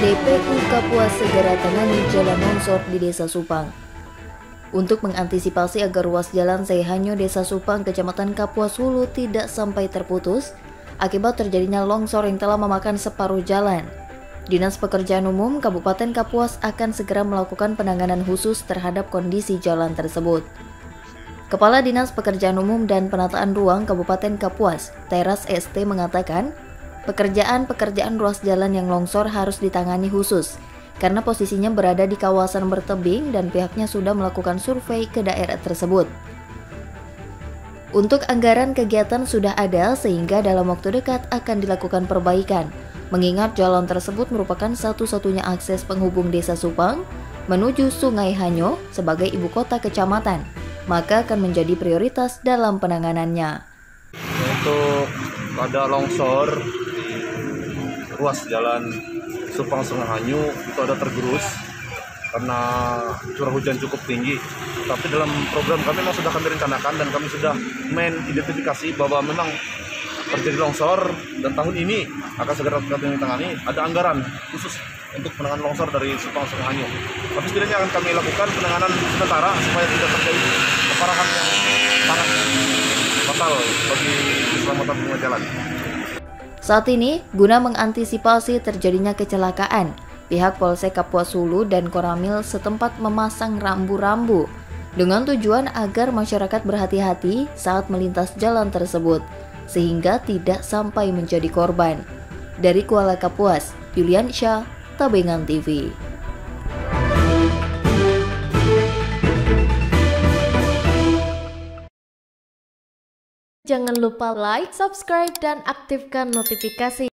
DPU Kapuas segera tangani jalan longsor di Desa Supang. Untuk mengantisipasi agar ruas jalan Sehanyo Desa Supang, Kecamatan Kapuas Hulu tidak sampai terputus, akibat terjadinya longsor yang telah memakan separuh jalan. Dinas Pekerjaan Umum Kabupaten Kapuas akan segera melakukan penanganan khusus terhadap kondisi jalan tersebut. Kepala Dinas Pekerjaan Umum dan Penataan Ruang Kabupaten Kapuas, Teras ST mengatakan, pekerjaan-pekerjaan ruas jalan yang longsor harus ditangani khusus karena posisinya berada di kawasan bertebing dan pihaknya sudah melakukan survei ke daerah tersebut. Untuk anggaran kegiatan sudah ada sehingga dalam waktu dekat akan dilakukan perbaikan, mengingat jalan tersebut merupakan satu-satunya akses penghubung desa Supang menuju Sungai Hanyo sebagai ibu kota kecamatan, maka akan menjadi prioritas dalam penanganannya. Untuk ada longsor di ruas jalan Supang Sungai Hanyu itu ada tergerus karena curah hujan cukup tinggi. Tapi dalam program kami memang sudah kami rencanakan dan kami sudah mengidentifikasi bahwa memang terjadi longsor dan tahun ini akan segera kami tangani. Ada anggaran khusus untuk penanganan longsor dari Supang Sungai Hanyu. Tapi setidaknya akan kami lakukan penanganan sementara supaya tidak terjadi keparahan yang sangat fatal bagi pengguna jalan. Saat ini, guna mengantisipasi terjadinya kecelakaan, pihak Polsek Kapuas Hulu dan Koramil setempat memasang rambu-rambu dengan tujuan agar masyarakat berhati-hati saat melintas jalan tersebut, sehingga tidak sampai menjadi korban. Dari Kuala Kapuas, Julian Syah, Tabengan TV. Jangan lupa like, subscribe, dan aktifkan notifikasi